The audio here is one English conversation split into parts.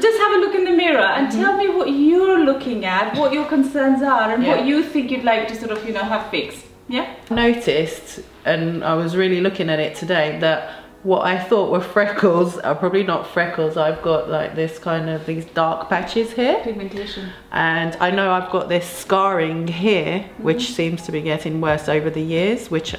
just have a look in the mirror and Mm-hmm. tell me what you're looking at, what your concerns are, and Yeah. what you think you'd like to sort of, you know, have fixed. Yeah. noticed, and I was really looking at it today, that what I thought were freckles are probably not freckles. I've got like this kind of these dark patches here, Pigmentation. and I know I've got this scarring here, which seems to be getting worse over the years, which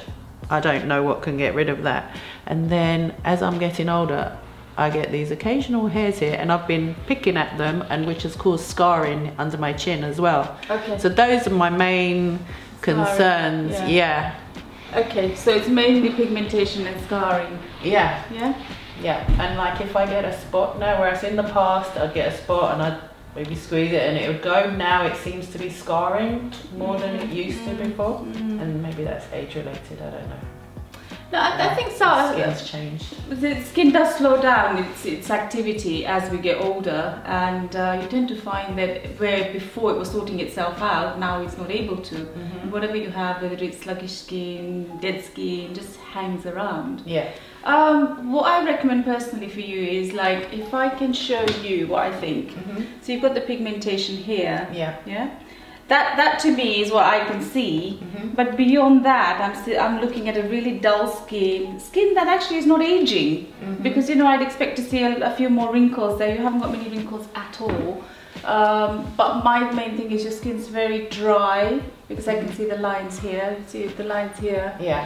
I don't know what can get rid of that. And then as I'm getting older, I get these occasional hairs here, and I've been picking at them, and which has caused scarring under my chin as well. Okay. So those are my main Scarring, concerns. yeah. yeah. Okay, so it's mainly pigmentation and scarring. Yeah, Yeah. yeah. And like if I get a spot now, whereas in the past I'd get a spot and I'd maybe squeeze it and it would go. Now it seems to be scarring more than it used to mm-hmm. before. Mm-hmm. And maybe that's age related, I don't know. No, I, I think so. The skin's changed. The skin does slow down its, its activity as we get older, and uh, you tend to find that where before it was sorting itself out, now it's not able to. Mm-hmm. Whatever you have, whether it's sluggish skin, dead skin, just hangs around. Yeah. Um, what I recommend personally for you is like if I can show you what I think. Mhm. So you've got the pigmentation here. Yeah. Yeah. That that to me is what I can see. Mhm. But beyond that, I'm still I'm looking at a really dull skin, skin that actually is not aging. Mhm. Because you know I'd expect to see a, a few more wrinkles there. You haven't got many wrinkles at all. Um, but my main thing is your skin's very dry because I can see the lines here. See the lines here. Yeah.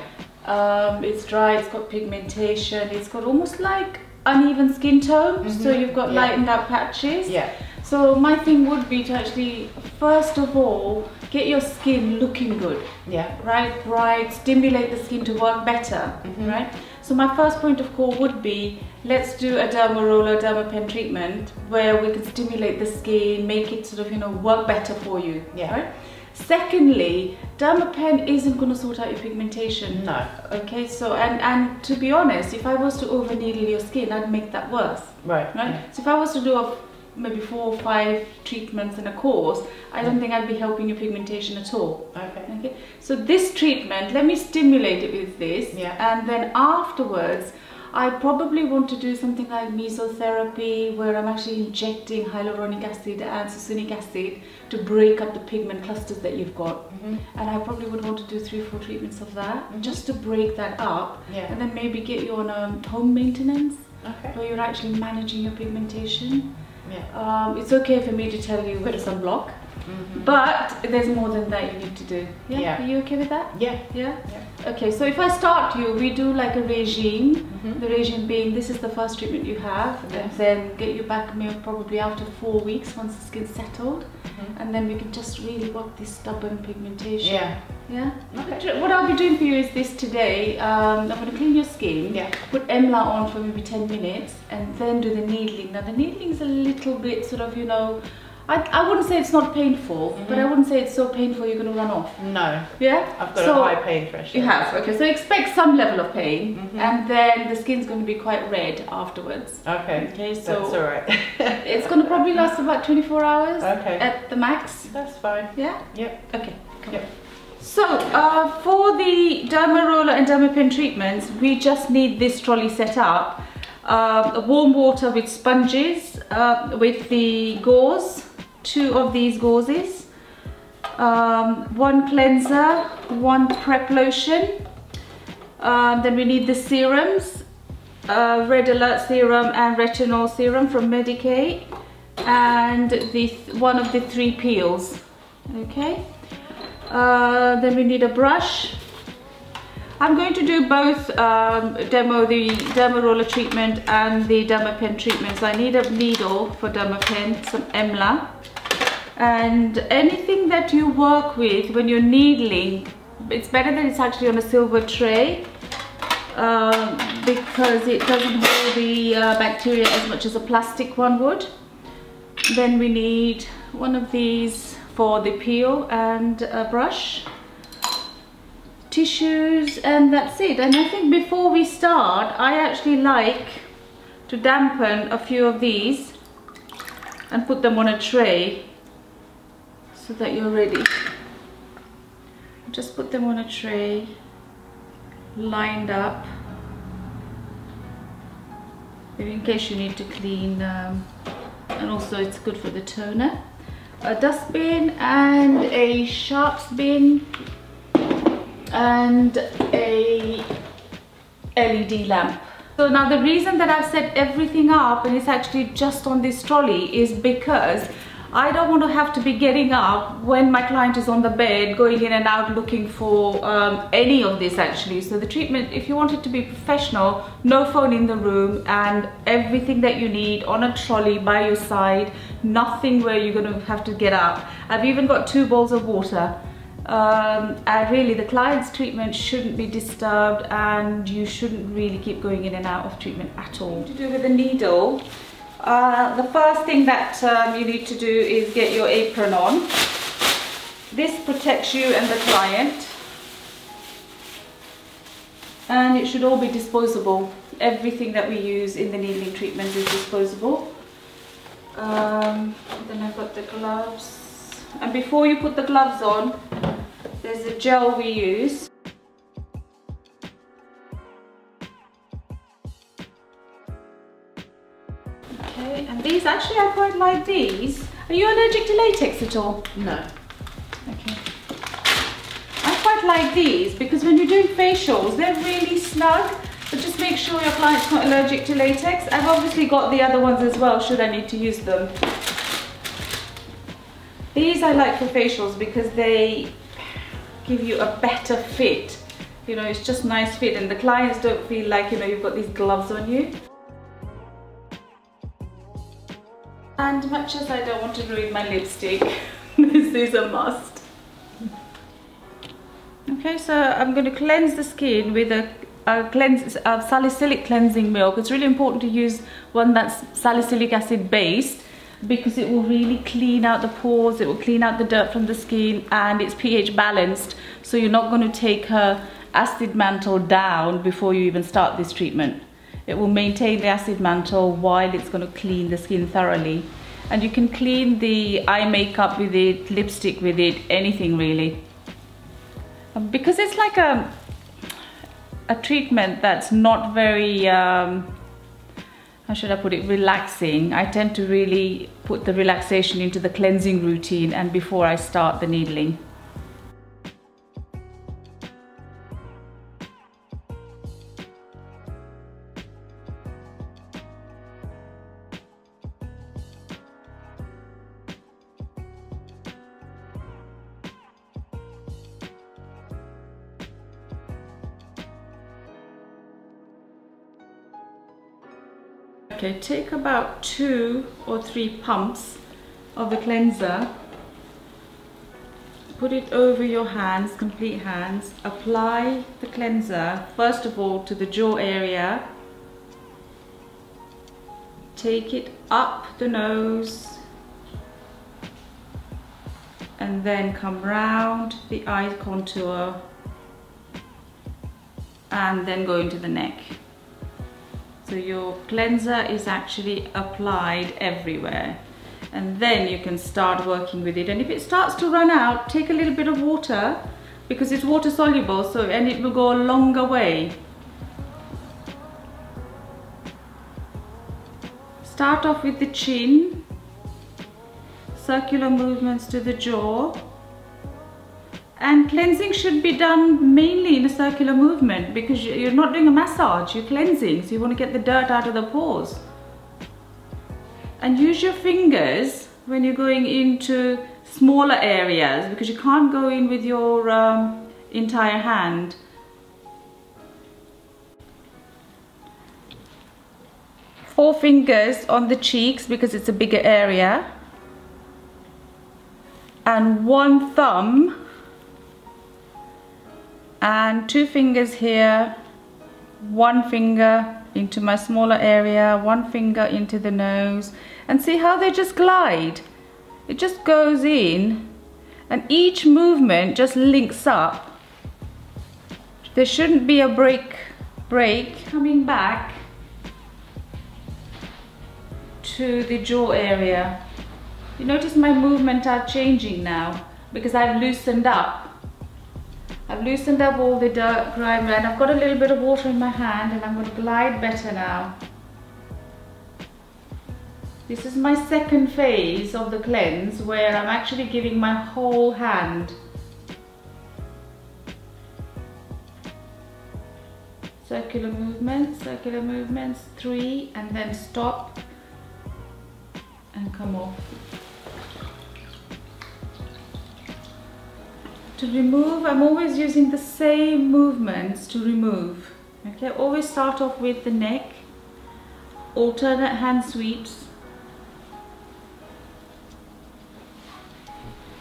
Um, it's dry. It's got pigmentation. It's got almost like uneven skin tone. So Mhm. you've got Yeah. lightened up patches. Yeah. So my thing would be to actually, first of all, get your skin looking good, Yeah. right? Bright, stimulate the skin to work better, Mhm. right? So my first point of call would be, let's do a derma roller, derma pen treatment where we can stimulate the skin, make it sort of, you know, work better for you, Yeah. right? Secondly, derma pen isn't going to sort out your pigmentation. No. Okay, so and and to be honest, if I was to over needle your skin, I'd make that worse Right. right? So if I was to do a, maybe four or five treatments in a course, I don't think I'd be helping your pigmentation at all. Okay. Okay, so this treatment, let me stimulate it with this, Yeah. and then afterwards, I probably want to do something like mesotherapy, where I'm actually injecting hyaluronic acid and succinic acid to break up the pigment clusters that you've got. Mhm. And I probably would want to do three, four treatments of that, Mhm. just to break that up, Yeah. and then maybe get you on um, home maintenance Okay. where you're actually managing your pigmentation. Yeah. Um, it's okay for me to tell you put a sunblock, Mhm. but there's more than that you need to do. Yeah? Yeah. Are you okay with that? Yeah. Yeah? Yeah. Okay, so if I start you, we do like a regime. Mhm. The regime being this is the first treatment you have, and then get you back probably after four weeks once the skin's settled, Mhm. and then we can just really work this stubborn pigmentation. Yeah. Yeah. Okay. What I'll be doing for you is this today. Um, I'm going to clean your skin. Yeah. Put Emla on for maybe 10 minutes and then do the needling. Now the needling is a little bit sort of, you know, I, I wouldn't say it's not painful, but I Mhm. wouldn't say it's so painful you're going to run off. No. Yeah? I've got So- a high pain threshold. You have, okay. So expect some level of pain Mhm. and then the skin's going to be quite red afterwards. Okay. Okay, so That's alright. it's going to probably last about 24 hours Okay. at the max. That's fine. Yeah? Yep. Okay. Come Yep. on. So, uh, for the derma roller and derma pen treatments, we just need this trolley set up. Um, warm water with sponges, uh, with the gauze, two of these gauzes, um, one cleanser, one prep lotion. Um, then we need the serums, uh, red alert serum and retinol serum from Medik8, and the one of the three peels. Okay. Uh, then we need a brush. I'm going to do both um, demo the derma roller treatment and the derma pen treatment. So I need a needle for derma pen, some Emla, and anything that you work with when you're needling, it's better that it's actually on a silver tray um, because it doesn't hold the uh, bacteria as much as a plastic one would. Then we need one of these for the peel and a brush, tissues, and that's it. And I think before we start, I actually like to dampen a few of these and put them on a tray so that you're ready. Just put them on a tray, lined up, maybe in case you need to clean um, and also it's good for the toner. A dustbin and a sharps bin and a LED lamp. So now the reason that I've set everything up and it's actually just on this trolley is because I don't want to have to be getting up when my client is on the bed, going in and out looking for um, any of this actually. So the treatment, if you want it to be professional, no phone in the room and everything that you need on a trolley by your side, nothing where you're going to have to get up. I've even got two bowls of water um, and really the client's treatment shouldn't be disturbed and you shouldn't really keep going in and out of treatment at all. To do with the needle, uh, the first thing that um, you need to do is get your apron on. This protects you and the client and it should all be disposable. Everything that we use in the needling treatment is disposable. Um, then I've got the gloves and before you put the gloves on there's a gel we use. Actually I quite like these. Are you allergic to latex at all? No. Okay. I quite like these because when you're doing facials, they're really snug. But just make sure your client's not allergic to latex. I've obviously got the other ones as well, should I need to use them. These I like for facials because they give you a better fit. You know, it's just nice fit and the clients don't feel like, you know, you've got these gloves on you. And much as I don't want to ruin my lipstick, this is a must. Okay, so I'm going to cleanse the skin with a, a, cleanse, a salicylic cleansing milk. It's really important to use one that's salicylic acid based because it will really clean out the pores, it will clean out the dirt from the skin and it's pH balanced so you're not going to take her acid mantle down before you even start this treatment. It will maintain the acid mantle while it's going to clean the skin thoroughly. And you can clean the eye makeup with it, lipstick with it, anything really. Um, because it's like a, a treatment that's not very um, how should I put it, relaxing. I tend to really put the relaxation into the cleansing routine and before I start the needling. Okay, take about two or three pumps of the cleanser. Put it over your hands, complete hands. Apply the cleanser, first of all, to the jaw area. Take it up the nose. And then come round the eye contour. And then go into the neck. So your cleanser is actually applied everywhere. And then you can start working with it. And if it starts to run out, take a little bit of water because it's water soluble so and it will go a longer way. Start off with the chin, circular movements to the jaw and cleansing should be done mainly in a circular movement because you're not doing a massage, you're cleansing. So you want to get the dirt out of the pores. And use your fingers when you're going into smaller areas because you can't go in with your um, entire hand. Four fingers on the cheeks because it's a bigger area. And one thumb and two fingers here one finger into my smaller area one finger into the nose and see how they just glide. It just goes in and each movement just links up. There shouldn't be a break break coming back to the jaw area. You notice my movement are changing now because I've loosened up I've loosened up all the dirt, grime, and I've got a little bit of water in my hand and I'm going to glide better now. This is my second phase of the cleanse where I'm actually giving my whole hand. Circular movements, circular movements, three and then stop and come off. To remove, I'm always using the same movements to remove. Okay, always start off with the neck, alternate hand sweeps,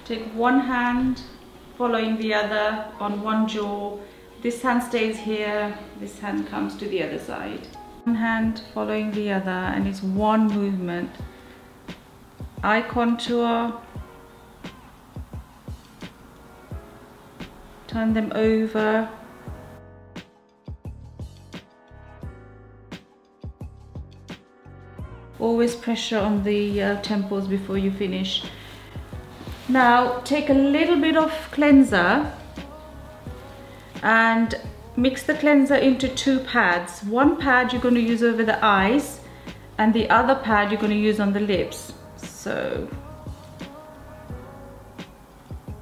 Take one hand following the other on one jaw. This hand stays here, this hand comes to the other side. One hand following the other and it's one movement. Eye contour. Turn them over. Always pressure on the uh, temples before you finish. Now take a little bit of cleanser and mix the cleanser into two pads. One pad you're going to use over the eyes and the other pad you're going to use on the lips. So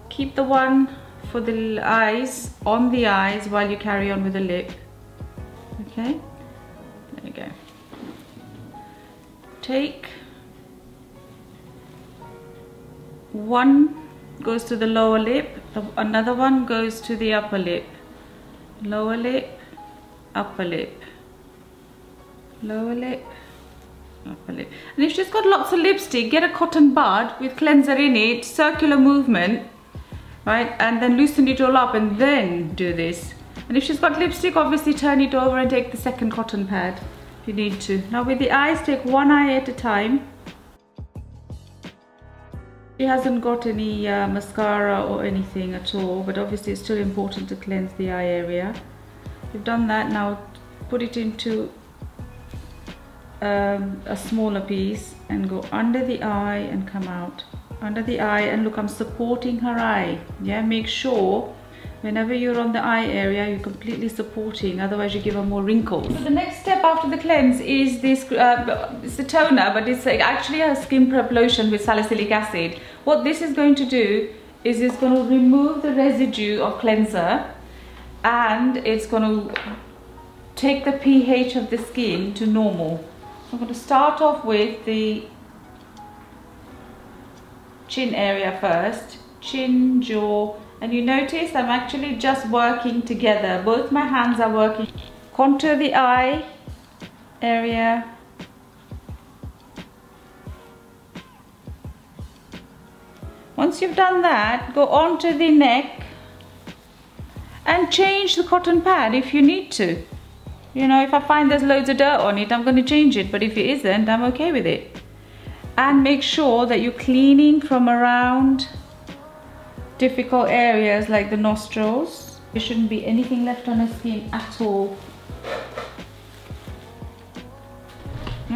keep the one for the eyes on the eyes while you carry on with the lip. Okay, there you go. Take one goes to the lower lip the, another one goes to the upper lip. Lower lip upper lip. Lower lip upper lip. And if she's got lots of lipstick get a cotton bud with cleanser in it circular movement right? And then loosen it all up and then do this. And if she's got lipstick obviously turn it over and take the second cotton pad if you need to. Now with the eyes take one eye at a time. She hasn't got any uh, mascara or anything at all, but obviously it's still important to cleanse the eye area. You've done that, now put it into um, a smaller piece and go under the eye and come out. Under the eye and look, I'm supporting her eye. Yeah, make sure Whenever you're on the eye area, you're completely supporting, otherwise you give her more wrinkles. So the next step after the cleanse is this, uh, it's a toner, but it's actually a skin prep lotion with salicylic acid. What this is going to do is it's going to remove the residue of cleanser and it's going to take the pH of the skin to normal. So I'm going to start off with the chin area first, chin, jaw, and you notice I'm actually just working together. Both my hands are working. Contour the eye area. Once you've done that go on to the neck and change the cotton pad if you need to. You know if I find there's loads of dirt on it I'm going to change it but if it isn't I'm okay with it and make sure that you're cleaning from around difficult areas like the nostrils. There shouldn't be anything left on the skin at all.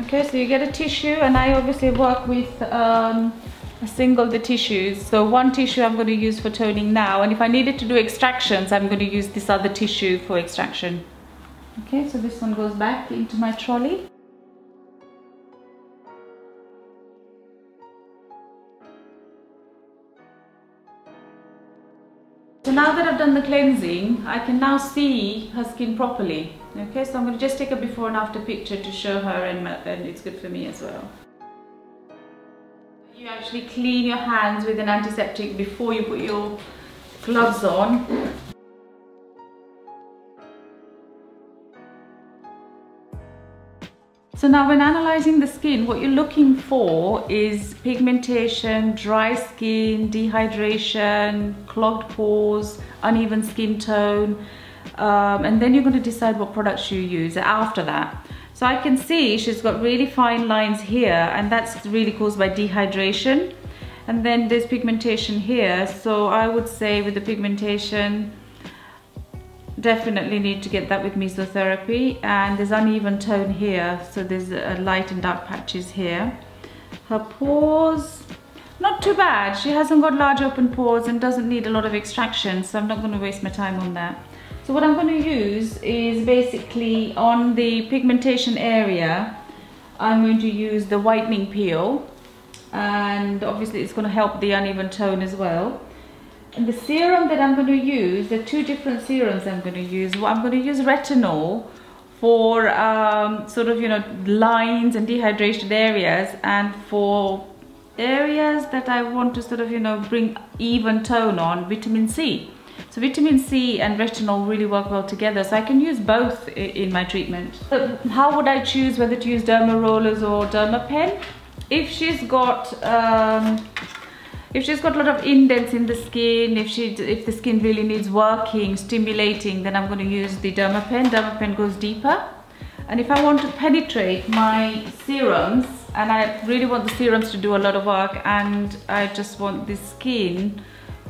Okay, so you get a tissue and I obviously work with um, a single the tissues. So one tissue I'm going to use for toning now and if I needed to do extractions I'm going to use this other tissue for extraction. Okay, so this one goes back into my trolley. Now that I've done the cleansing, I can now see her skin properly. Okay, so I'm going to just take a before and after picture to show her and, and it's good for me as well. You actually clean your hands with an antiseptic before you put your gloves on. So now when analyzing the skin, what you're looking for is pigmentation, dry skin, dehydration, clogged pores, uneven skin tone, um, and then you're going to decide what products you use after that. So I can see she's got really fine lines here and that's really caused by dehydration. And then there's pigmentation here. So I would say with the pigmentation, definitely need to get that with mesotherapy. And there's uneven tone here so there's a light and dark patches here. Her pores not too bad. She hasn't got large open pores and doesn't need a lot of extraction so I'm not going to waste my time on that. So what I'm going to use is basically on the pigmentation area I'm going to use the whitening peel. And obviously it's going to help the uneven tone as well. The serum that I'm going to use, the two different serums I'm going to use. I'm going to use retinol for um, sort of, you know, lines and dehydrated areas and for areas that I want to sort of, you know, bring even tone on, vitamin C. So vitamin C and retinol really work well together. So I can use both in my treatment. So how would I choose whether to use derma rollers or derma pen? If she's got um, if she's got a lot of indents in the skin, if she if the skin really needs working, stimulating, then I'm going to use the derma pen. Derma pen goes deeper. And if I want to penetrate my serums, and I really want the serums to do a lot of work, and I just want the skin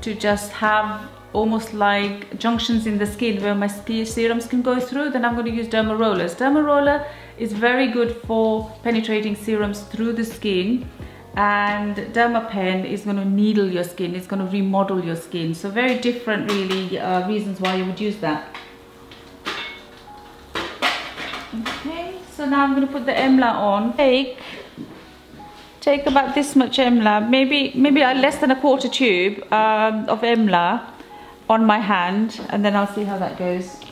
to just have almost like junctions in the skin where my serums can go through, then I'm going to use Derma Rollers. Derma Roller is very good for penetrating serums through the skin and Derma Pen is going to needle your skin, it's going to remodel your skin. So very different really uh, reasons why you would use that. Okay, so now I'm going to put the EMLA on. Take take about this much EMLA, maybe maybe less than a quarter tube um, of EMLA on my hand and then I'll see how that goes.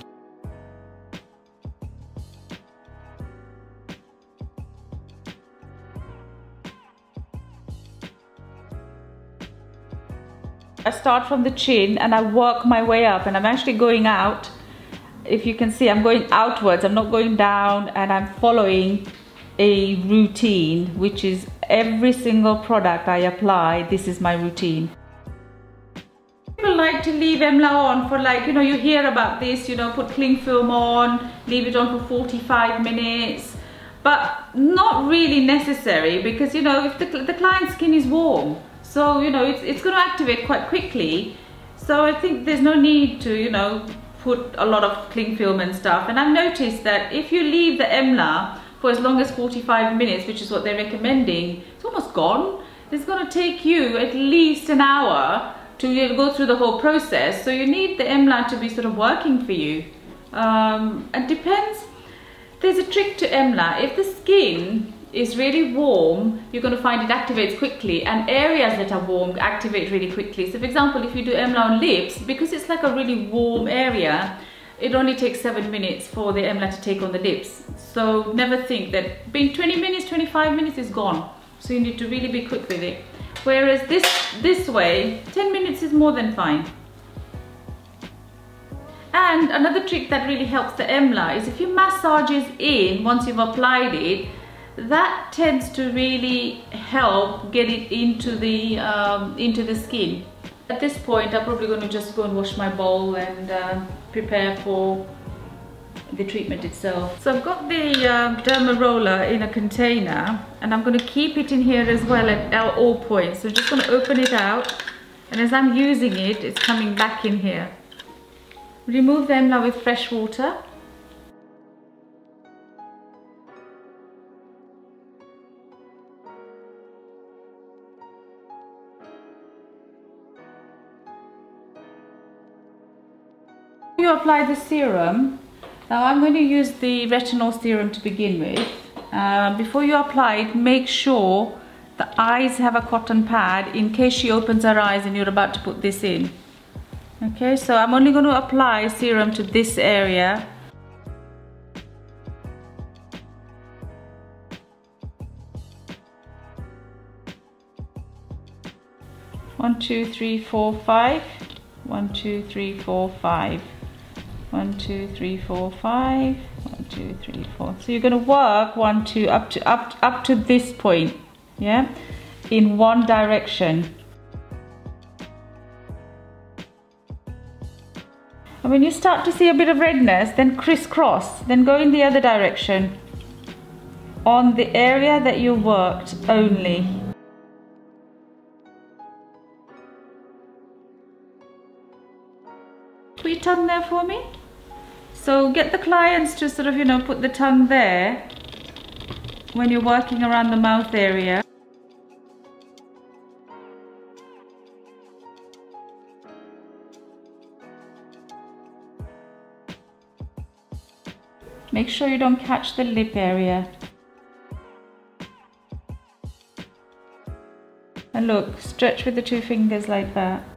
I start from the chin and I work my way up and I'm actually going out. If you can see I'm going outwards. I'm not going down and I'm following a routine which is every single product I apply this is my routine. People like to leave EMLA on for like, you know, you hear about this, you know, put cling film on, leave it on for 45 minutes, but not really necessary because, you know, if the, the client's skin is warm, so, you know, it's, it's going to activate quite quickly. So I think there's no need to, you know, put a lot of cling film and stuff. And I've noticed that if you leave the EMLA for as long as 45 minutes, which is what they're recommending, it's almost gone. It's going to take you at least an hour to go through the whole process. So you need the EMLA to be sort of working for you. Um, it depends. There's a trick to EMLA. If the skin is really warm, you're going to find it activates quickly and areas that are warm activate really quickly. So for example, if you do EMLA on lips, because it's like a really warm area, it only takes seven minutes for the EMLA to take on the lips. So never think that being 20 minutes, 25 minutes is gone. So you need to really be quick with it. Whereas this, this way, 10 minutes is more than fine. And another trick that really helps the EMLA is if you massage it in once you've applied it, that tends to really help get it into the um, into the skin. At this point, I'm probably going to just go and wash my bowl and uh, prepare for the treatment itself. So I've got the uh, derma roller in a container and I'm going to keep it in here as well at all points. So I'm just going to open it out and as I'm using it, it's coming back in here. Remove them now with fresh water. You apply the serum now I'm going to use the retinol serum to begin with. Uh, before you apply it, make sure the eyes have a cotton pad in case she opens her eyes and you're about to put this in. Okay, so I'm only going to apply serum to this area. One, two, three, four, five. One, two, three, four, five one two three four five. One two three four. So you're going to work one two up to up up to this point yeah? In one direction. And when you start to see a bit of redness then crisscross then go in the other direction. On the area that you worked only. Tweet turn there for me so get the clients to sort of, you know, put the tongue there when you're working around the mouth area. Make sure you don't catch the lip area. And look, stretch with the two fingers like that.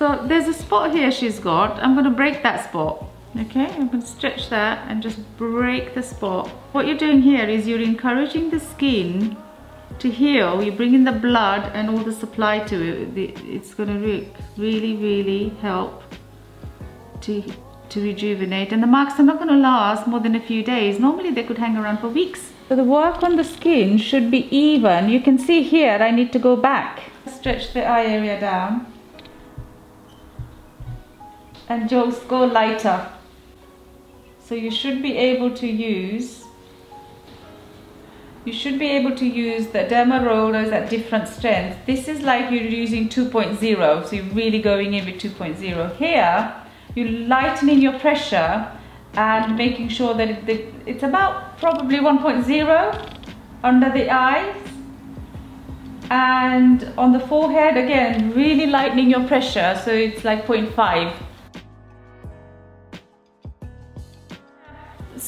So there's a spot here she's got. I'm going to break that spot. Okay, I'm to stretch that and just break the spot. What you're doing here is you're encouraging the skin to heal. You're bringing the blood and all the supply to it. It's going to really, really help to, to rejuvenate. And the marks are not going to last more than a few days. Normally they could hang around for weeks. So the work on the skin should be even. You can see here I need to go back. Stretch the eye area down and just go lighter. So you should be able to use you should be able to use the derma rollers at different strengths. This is like you're using 2.0, so you're really going in with 2.0. Here, you're lightening your pressure and making sure that it, it's about probably 1.0 under the eyes and on the forehead again really lightening your pressure so it's like 0.5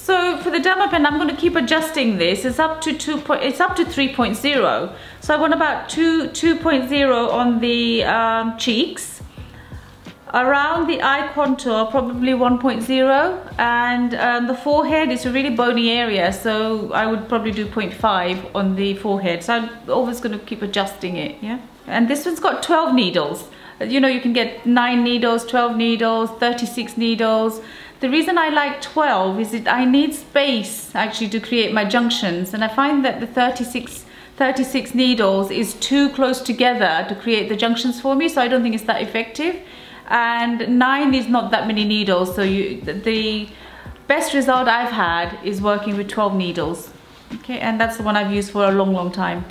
So for the Dermapen, I'm going to keep adjusting this. It's up to two point. It's up to 3.0. So I want about two 2.0 on the um, cheeks. Around the eye contour, probably 1.0, and um, the forehead is a really bony area, so I would probably do 0.5 on the forehead. So I'm always going to keep adjusting it, yeah. And this one's got 12 needles. You know, you can get 9 needles, 12 needles, 36 needles. The reason I like 12 is that I need space actually to create my junctions and I find that the 36 36 needles is too close together to create the junctions for me so I don't think it's that effective. And 9 is not that many needles so you the best result I've had is working with 12 needles. Okay and that's the one I've used for a long long time.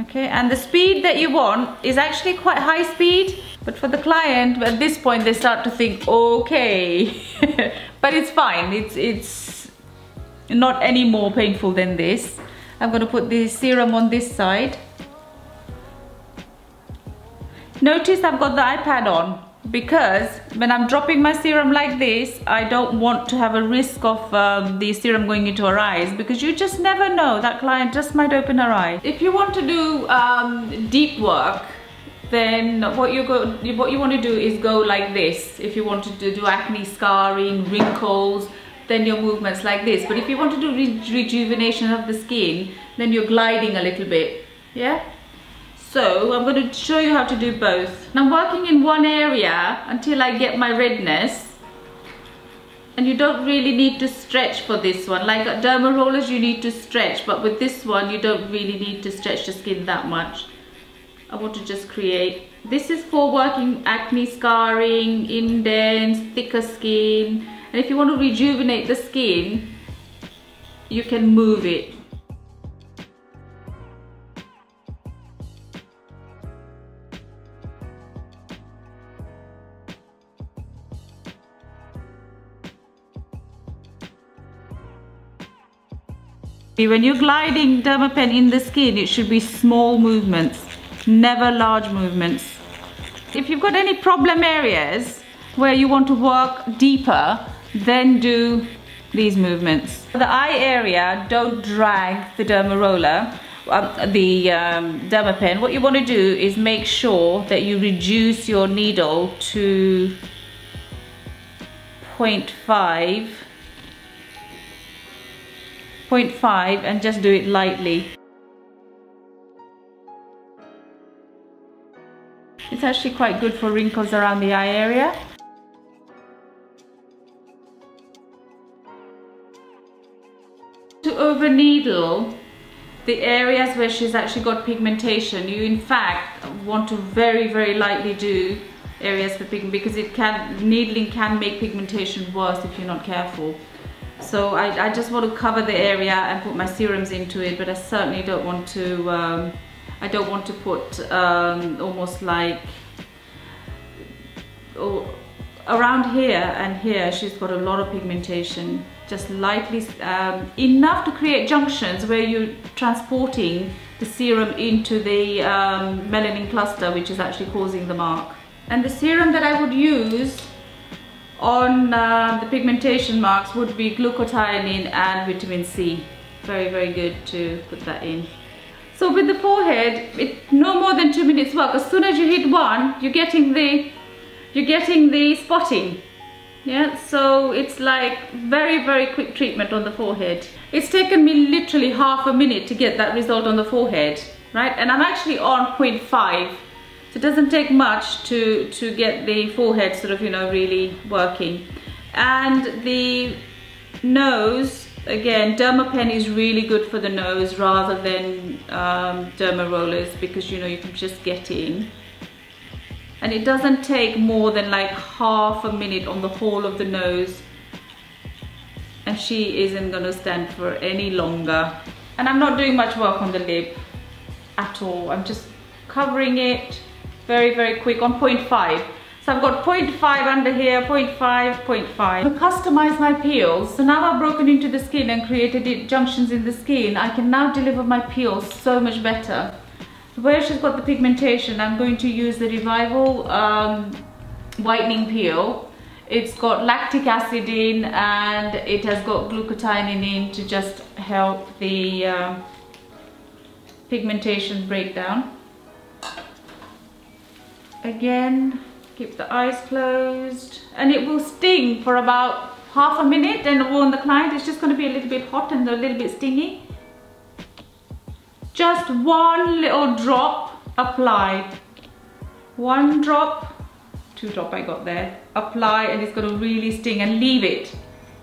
Okay and the speed that you want is actually quite high speed but for the client, at this point, they start to think, okay, but it's fine. It's, it's not any more painful than this. I'm to put the serum on this side. Notice I've got the eye pad on because when I'm dropping my serum like this, I don't want to have a risk of um, the serum going into her eyes because you just never know. That client just might open her eye. If you want to do um, deep work, then what you go what you want to do is go like this. If you want to do acne scarring wrinkles then your movements like this. But if you want to do re rejuvenation of the skin then you're gliding a little bit. Yeah? So I'm going to show you how to do both. Now I'm working in one area until I get my redness. And you don't really need to stretch for this one. Like derma rollers you need to stretch. But with this one you don't really need to stretch the skin that much I want to just create. This is for working acne scarring indents thicker skin. And if you want to rejuvenate the skin you can move it. When you're gliding Dermapen in the skin, it should be small movements never large movements. If you've got any problem areas where you want to work deeper, then do these movements. For the eye area, don't drag the derma roller, um, the um, Dermapen. What you want to do is make sure that you reduce your needle to 0.5 0.5 and just do it lightly. It's actually quite good for wrinkles around the eye area. To over needle the areas where she's actually got pigmentation, you in fact want to very, very lightly do areas for pigment because it can, needling can make pigmentation worse if you're not careful. So I, I just want to cover the area and put my serums into it, but I certainly don't want to um, I don't want to put um, almost like oh, around here and here she's got a lot of pigmentation. Just lightly um, enough to create junctions where you're transporting the serum into the um, melanin cluster which is actually causing the mark. And the serum that I would use on uh, the pigmentation marks would be glucothioneine and vitamin C. Very very good to put that in so with the forehead it no more than two minutes work. As soon as you hit one you're getting the you're getting the spotting. Yeah so it's like very very quick treatment on the forehead. It's taken me literally half a minute to get that result on the forehead right? And I'm actually on 0.5 so it doesn't take much to to get the forehead sort of you know really working. And the nose again dermapen is really good for the nose rather than um, derma rollers because you know you can just get in. And it doesn't take more than like half a minute on the whole of the nose. And she isn't gonna stand for any longer. And I'm not doing much work on the lip at all. I'm just covering it very very quick. On 0.5 so I've got 0.5 under here 0.5 0.5 to customize my peels so now I've broken into the skin and created junctions in the skin I can now deliver my peels so much better where she's got the pigmentation, I'm going to use the Revival um, whitening peel. It's got lactic acid in and it has got glucothioneine in to just help the uh, pigmentation breakdown. Again, keep the eyes closed. And it will sting for about half a minute and on the client. It's just going to be a little bit hot and a little bit stingy. Just one little drop applied. One drop two drop I got there. Apply and it's going to really sting and leave it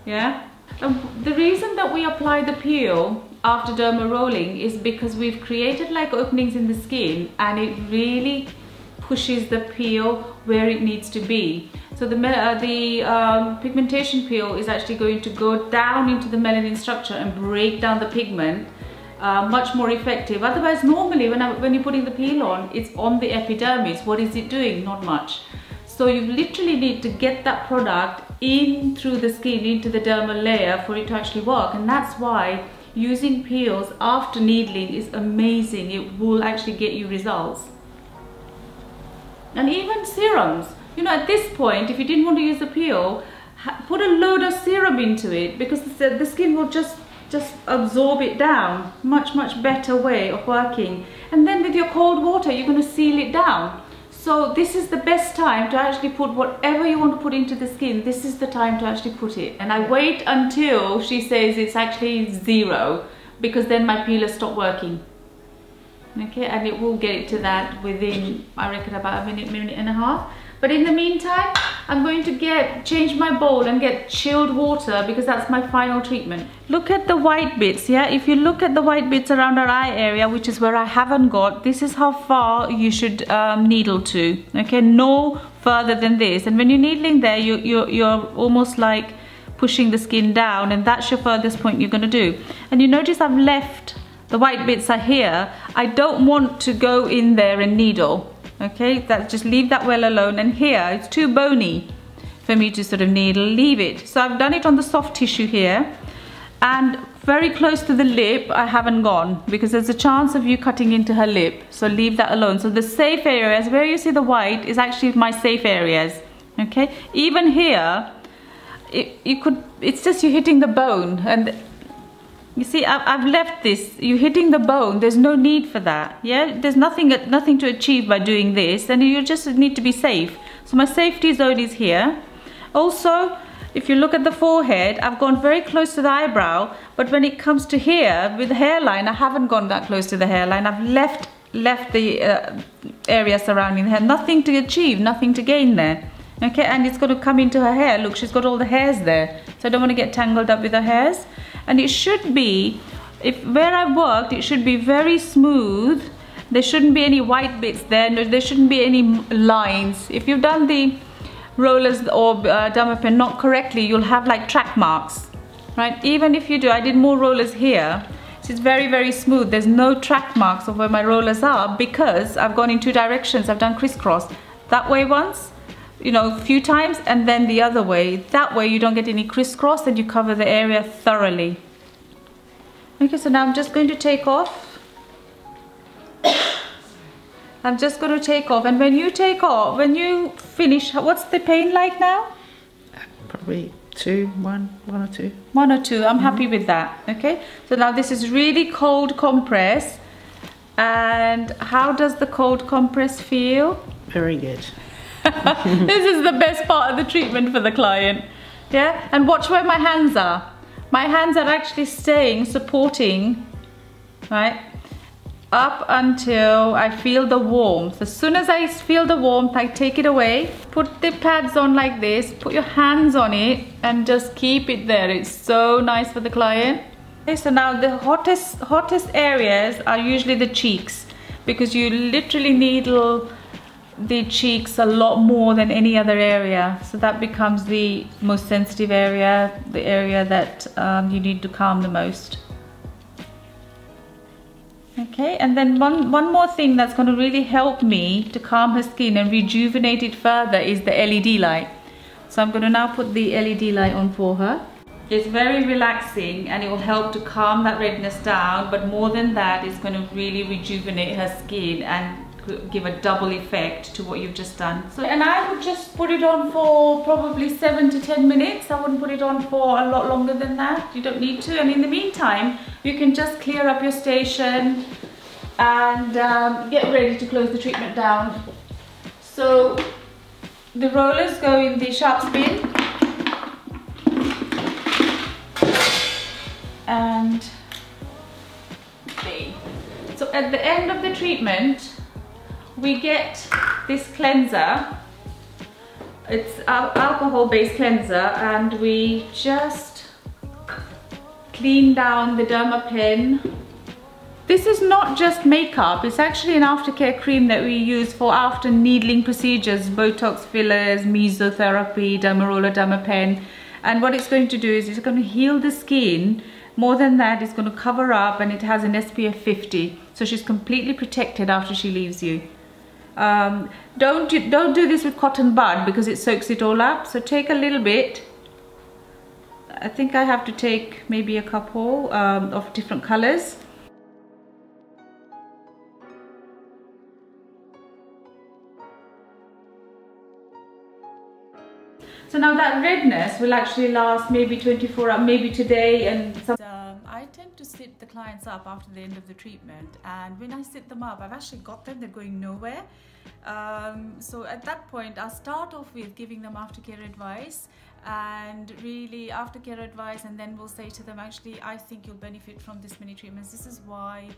yeah? And the reason that we apply the peel after derma rolling is because we've created like openings in the skin and it really pushes the peel where it needs to be so the, uh, the um, pigmentation peel is actually going to go down into the melanin structure and break down the pigment uh, much more effective. Otherwise, normally when, I, when you're putting the peel on, it's on the epidermis. What is it doing? Not much. So you literally need to get that product in through the skin, into the dermal layer for it to actually work. And that's why using peels after needling is amazing. It will actually get you results. And even serums. You know, at this point, if you didn't want to use the peel, put a load of serum into it because the, the skin will just just absorb it down. Much much better way of working. And then with your cold water you're going to seal it down. So this is the best time to actually put whatever you want to put into the skin. This is the time to actually put it. And I wait until she says it's actually zero because then my peeler stop working okay and it will get to that within I reckon about a minute minute and a half but in the meantime, I'm going to get change my bowl and get chilled water because that's my final treatment. Look at the white bits, yeah? If you look at the white bits around our eye area, which is where I haven't got, this is how far you should um, needle to, okay? No further than this. And when you're needling there, you, you're, you're almost like pushing the skin down and that's your furthest point you're gonna do. And you notice I've left, the white bits are here. I don't want to go in there and needle. Okay? That just leave that well alone. And here it's too bony for me to sort of needle. Leave it. So I've done it on the soft tissue here. And very close to the lip I haven't gone because there's a chance of you cutting into her lip. So leave that alone. So the safe areas where you see the white is actually my safe areas. Okay? Even here it, you could it's just you hitting the bone. And you see, I've left this, you're hitting the bone, there's no need for that, yeah? There's nothing, nothing to achieve by doing this, and you just need to be safe. So my safety zone is here. Also, if you look at the forehead, I've gone very close to the eyebrow, but when it comes to here, with the hairline, I haven't gone that close to the hairline. I've left left the uh, area surrounding the hair. Nothing to achieve, nothing to gain there. Okay, and it's going to come into her hair. Look, she's got all the hairs there. So I don't want to get tangled up with her hairs and it should be if where I've worked it should be very smooth. There shouldn't be any white bits there no, there shouldn't be any lines. If you've done the rollers or uh, dermapen not correctly you'll have like track marks right? Even if you do I did more rollers here. It's very very smooth. There's no track marks of where my rollers are because I've gone in two directions. I've done crisscross that way once you know, a few times and then the other way. That way you don't get any crisscross and you cover the area thoroughly. Okay, so now I'm just going to take off. I'm just going to take off and when you take off, when you finish, what's the pain like now? Probably two, one, one or two. One or two, I'm mm-hmm. happy with that, okay? So now this is really cold compress. And how does the cold compress feel? Very good. this is the best part of the treatment for the client. Yeah, and watch where my hands are. My hands are actually staying, supporting, right? Up until I feel the warmth. As soon as I feel the warmth, I take it away. Put the pads on like this, put your hands on it and just keep it there. It's so nice for the client. Okay, so now the hottest, hottest areas are usually the cheeks because you literally needle the cheeks a lot more than any other area. So that becomes the most sensitive area the area that um, you need to calm the most. Okay and then one one more thing that's going to really help me to calm her skin and rejuvenate it further is the LED light. So I'm going to now put the LED light on for her. It's very relaxing and it will help to calm that redness down but more than that it's going to really rejuvenate her skin and give a double effect to what you've just done. So, and I would just put it on for probably seven to 10 minutes. I wouldn't put it on for a lot longer than that. You don't need to. And in the meantime, you can just clear up your station and um, get ready to close the treatment down. So the rollers go in the sharps bin. And so at the end of the treatment, we get this cleanser. It's alcohol based cleanser and we just clean down the Dermapen. This is not just makeup, it's actually an aftercare cream that we use for after needling procedures, Botox fillers, mesotherapy, Dermaroller, Dermapen. And what it's going to do is it's going to heal the skin. More than that, it's going to cover up and it has an SPF 50. So she's completely protected after she leaves you. Um, don't, do, don't do this with cotton bud because it soaks it all up. So take a little bit. I think I have to take maybe a couple um, of different colors. So now that redness will actually last maybe 24 hours, maybe today and some I tend to sit the clients up after the end of the treatment and when I sit them up I've actually got them, they're going nowhere. Um, so at that point I'll start off with giving them aftercare advice and really aftercare advice and then we'll say to them actually I think you'll benefit from this many treatments, this is why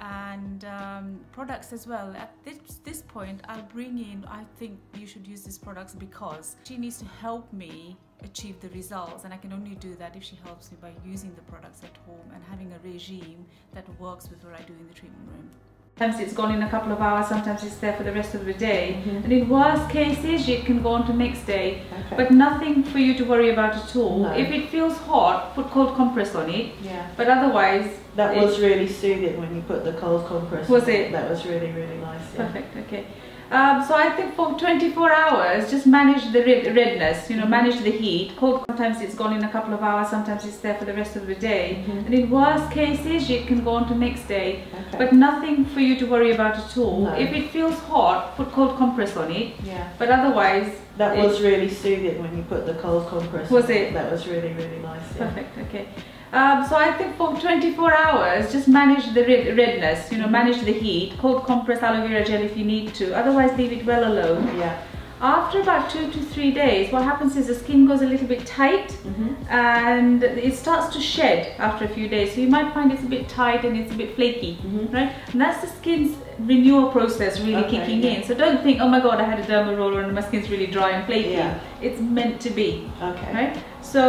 and um, products as well. At this, this point, I'll bring in, I think you should use these products because she needs to help me achieve the results and I can only do that if she helps me by using the products at home and having a regime that works with what I do in the treatment room. Sometimes it's gone in a couple of hours, sometimes it's there for the rest of the day. Mm -hmm. And in worst cases, it can go on to next day. Okay. But nothing for you to worry about at all. No. If it feels hot, put cold compress on it. Yeah. But otherwise... That was really soothing when you put the cold compress Was it? That was really, really nice. Yeah. Perfect, okay. Um, so I think for 24 hours, just manage the red redness, you know, mm -hmm. manage the heat. Cold, sometimes it's gone in a couple of hours, sometimes it's there for the rest of the day. Mm -hmm. And in worst cases, it can go on to next day. Okay. But nothing for you to worry about at all. No. If it feels hot, put cold compress on it. Yeah. But otherwise... That was really soothing when you put the cold compress Was it? That was really, really nice. Yeah. Perfect, okay. Um, so I think for 24 hours, just manage the red redness, you know, manage the heat. Cold compress aloe vera gel if you need to. Otherwise, leave it well alone. Yeah. After about two to three days, what happens is the skin goes a little bit tight mm -hmm. and it starts to shed after a few days. So you might find it's a bit tight and it's a bit flaky, mm -hmm. right? And that's the skin's renewal process really okay, kicking yeah. in. So don't think, oh my god, I had a derma roller and my skin's really dry and flaky. Yeah. It's meant to be, okay. right? So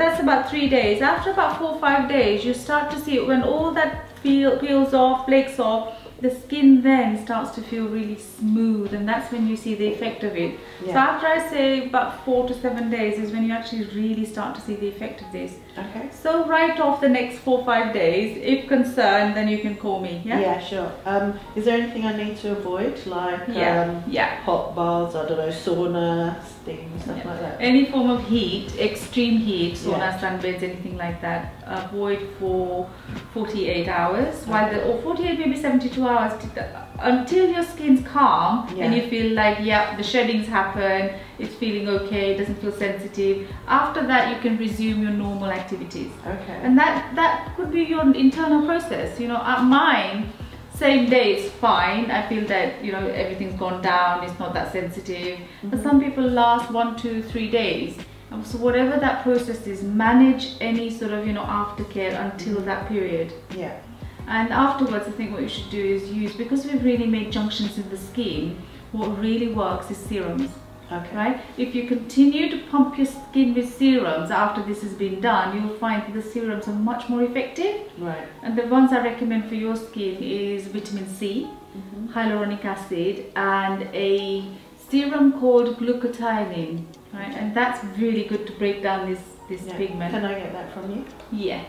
that's about three days. After about four or five days, you start to see it when all that peel, peels off, flakes off, the skin then starts to feel really smooth and that's when you see the effect of it. So after I say about four to seven days is when you actually really start to see the effect of this. Okay. So right off the next four five days, if concerned, then you can call me. Yeah. Yeah, sure. Um, is there anything I need to avoid, like Yeah. um, yeah. hot baths? I don't know, sauna, steam, stuff Yeah. like that. Any form of heat, extreme heat, sauna, Yeah. sunbeds, anything like that, avoid for 48 hours. While the, or 48, maybe 72 hours to, until your skin's calm and you feel like, yeah, the sheddings happen, it's feeling okay, it doesn't feel sensitive. After that, you can resume your normal activities. Okay. And that, that could be your internal process. You know, at mine, same day it's fine. I feel that, you know, everything's gone down, it's not that sensitive. But mm-hmm. some people last one, two, three days. Um, So whatever that process is, manage any sort of, you know, aftercare until mm-hmm. that period. yeah. And afterwards, I think what you should do is use, because we've really made junctions in the skin, what really works is serums Okay. right? If you continue to pump your skin with serums after this has been done, you'll find that the serums are much more effective. Right. And the ones I recommend for your skin is vitamin C, Mhm. hyaluronic acid, and a serum called glutathione, right? And that's really good to break down this this Yeah. pigment. Can I get that from you? Yeah.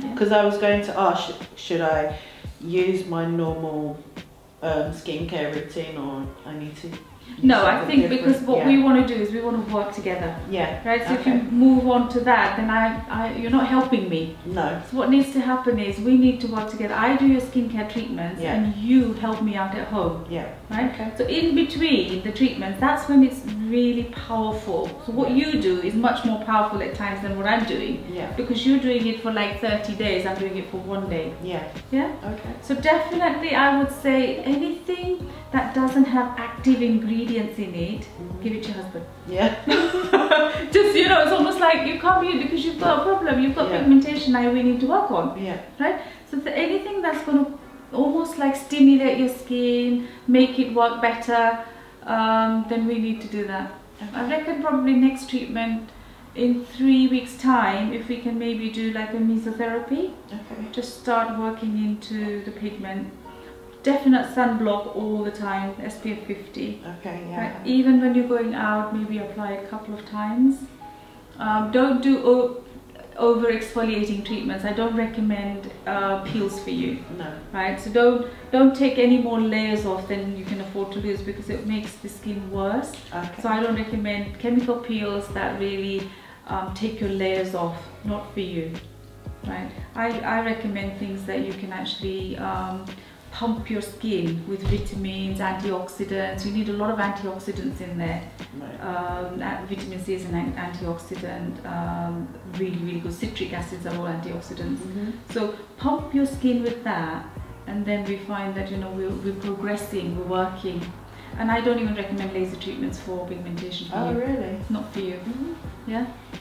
Because I was going to ask, sh- should I use my normal um, skincare routine or I need to? No, I think because what yeah. we want to do is we want to work together, Yeah. right? So if you move on to that, then I, I you're not helping me. No. So what needs to happen is we need to work together. I do your skincare treatments Yeah. and you help me out at home, Yeah. right? Okay. So in between the treatments, that's when it's really powerful. So what you do is much more powerful at times than what I'm doing Yeah. because you're doing it for like 30 days, I'm doing it for one day. Yeah. Yeah? Okay. So definitely I would say anything that doesn't have active ingredients in it, Mhm. give it to your husband. Yeah. Just, you know, it's almost like you come here because you've got a problem, you've got Yeah. pigmentation now we need to work on. Yeah. right? So anything that's going to almost like stimulate your skin, make it work better, um, then we need to do that. I reckon probably next treatment in three weeks time, if we can maybe do like a mesotherapy, Okay. just start working into the pigment. Definite sunblock all the time, SPF 50. Okay. Yeah. Right? Even when you're going out, maybe apply a couple of times. Um, don't do over exfoliating treatments. I don't recommend uh, peels for you, No. right? So don't don't take any more layers off than you can afford to lose because it makes the skin worse. Okay. So I don't recommend chemical peels that really um, take your layers off. Not for you, right? I, I recommend things that you can actually um, pump your skin with vitamins, antioxidants. You need a lot of antioxidants in there. Right. Um, vitamin C is an an- antioxidant. Um, really, really good. Citric acids are all antioxidants. Mhm. So pump your skin with that, and then we find that you know we're, we're progressing, we're working. And I don't even recommend laser treatments for pigmentation for Oh you. really? Not for you. Mhm. Yeah.